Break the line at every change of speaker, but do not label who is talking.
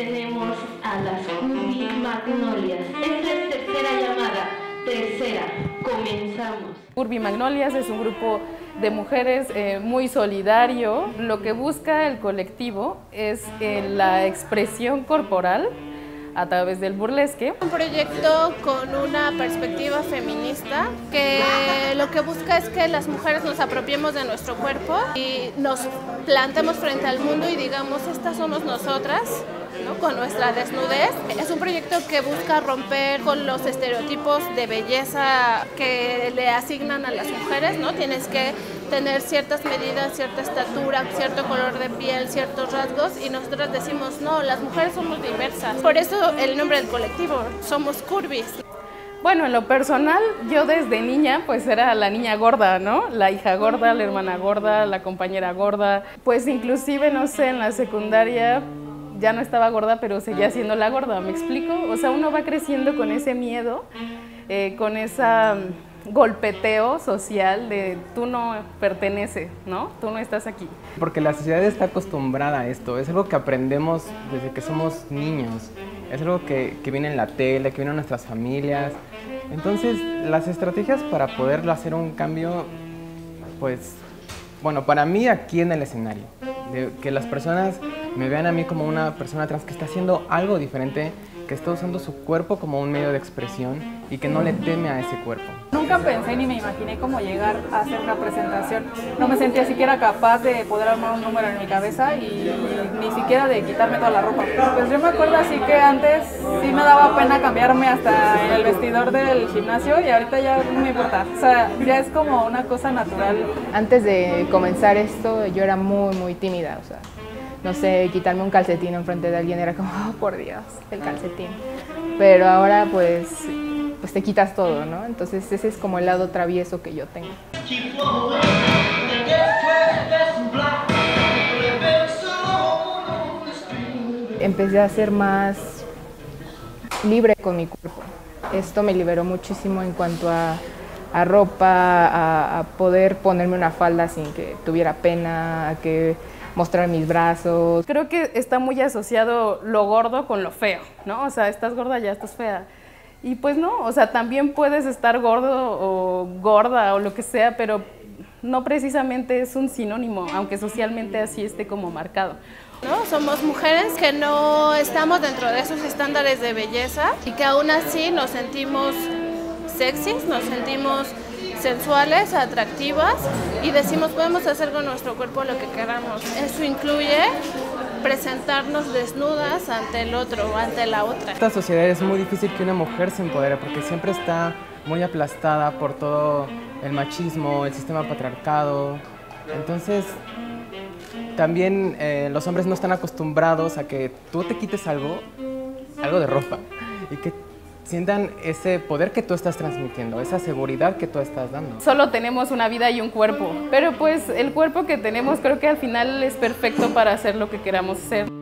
tenemos a las Magnolias. Esta es tercera llamada. Tercera, comenzamos.
Curvy Magnolias es un grupo de mujeres eh, muy solidario. Lo que busca el colectivo es eh, la expresión corporal a través del burlesque.
Un proyecto con una perspectiva feminista que lo que busca es que las mujeres nos apropiemos de nuestro cuerpo y nos plantemos frente al mundo y digamos, estas somos nosotras. ¿No? con nuestra desnudez. Es un proyecto que busca romper con los estereotipos de belleza que le asignan a las mujeres, ¿no? Tienes que tener ciertas medidas, cierta estatura, cierto color de piel, ciertos rasgos y nosotros decimos, no, las mujeres somos diversas. Por eso el nombre del colectivo, somos curvis.
Bueno, en lo personal, yo desde niña, pues era la niña gorda, ¿no? La hija gorda, la hermana gorda, la compañera gorda. Pues inclusive, no sé, en la secundaria ya no estaba gorda, pero seguía siendo la gorda, ¿me explico? O sea, uno va creciendo con ese miedo, eh, con esa golpeteo social de tú no perteneces, ¿no? Tú no estás aquí.
Porque la sociedad está acostumbrada a esto, es algo que aprendemos desde que somos niños, es algo que, que viene en la tele, que viene en nuestras familias. Entonces, las estrategias para poder hacer un cambio, pues, bueno, para mí aquí en el escenario, de que las personas me vean a mí como una persona trans que está haciendo algo diferente, que está usando su cuerpo como un medio de expresión y que no le teme a ese cuerpo.
Nunca pensé ni me imaginé cómo llegar a hacer una presentación. No me sentía siquiera capaz de poder armar un número en mi cabeza y, siquiera de quitarme toda la ropa. Pues yo me acuerdo así que antes sí me daba pena cambiarme hasta en el vestidor del gimnasio y ahorita ya no me importa. O sea, ya es como una cosa natural.
Antes de comenzar esto yo era muy, muy tímida. O sea, no sé, quitarme un calcetín enfrente de alguien era como, oh, por Dios, el calcetín. Pero ahora pues, pues te quitas todo, ¿no? Entonces ese es como el lado travieso que yo tengo. Empecé a ser más libre con mi cuerpo. Esto me liberó muchísimo en cuanto a, a ropa, a, a poder ponerme una falda sin que tuviera pena, a que mostrar mis brazos.
Creo que está muy asociado lo gordo con lo feo, ¿no? O sea, estás gorda, ya estás fea. Y pues no, o sea, también puedes estar gordo o gorda o lo que sea, pero no precisamente es un sinónimo, aunque socialmente así esté como marcado.
¿No? Somos mujeres que no estamos dentro de esos estándares de belleza y que aún así nos sentimos sexys, nos sentimos sensuales, atractivas y decimos podemos hacer con nuestro cuerpo lo que queramos. Eso incluye presentarnos desnudas ante el otro, ante la otra.
Esta sociedad es muy difícil que una mujer se empodere porque siempre está muy aplastada por todo el machismo, el sistema patriarcado. Entonces, también eh, los hombres no están acostumbrados a que tú te quites algo, algo de ropa, y que sientan ese poder que tú estás transmitiendo, esa seguridad que tú estás dando.
Solo tenemos una vida y un cuerpo, pero pues el cuerpo que tenemos creo que al final es perfecto para hacer lo que queramos hacer.